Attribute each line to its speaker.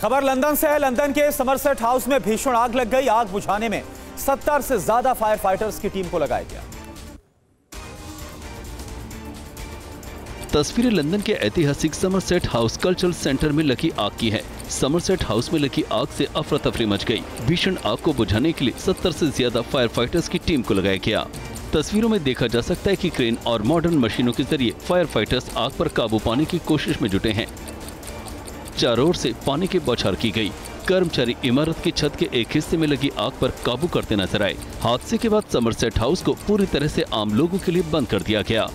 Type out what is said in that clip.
Speaker 1: खबर लंदन से है। लंदन के समरसेट हाउस में भीषण आग लग गई। आग बुझाने में 70 से ज़्यादा फायर फाइटर्स की टीम को लगाया गया।
Speaker 2: तस्वीरें लंदन के ऐतिहासिक समरसेट हाउस कल्चरल सेंटर में लगी आग की है। समरसेट हाउस में लगी आग से अफरा तफरी मच गई। भीषण आग को बुझाने के लिए 70 से ज़्यादा फायर फाइटर्स की टीम को लगाया गया। तस्वीरों में देखा जा सकता है कि क्रेन और मॉडर्न मशीनों के ज़रिए फायर फाइटर्स आग पर काबू पाने की कोशिश में जुटे हैं। चारों ओर से पानी की बौछार की गई। कर्मचारी इमारत की छत के एक हिस्से में लगी आग पर काबू करते नज़र आए। हादसे के बाद समरसेट हाउस को पूरी तरह से आम लोगों के लिए बंद कर दिया गया।